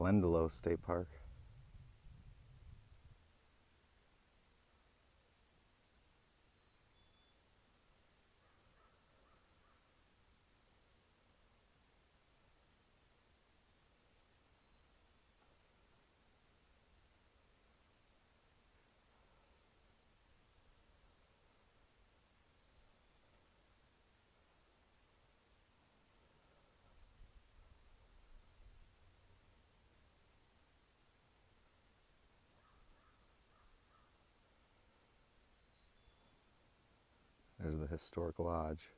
Glendalough State Park. The historic lodge.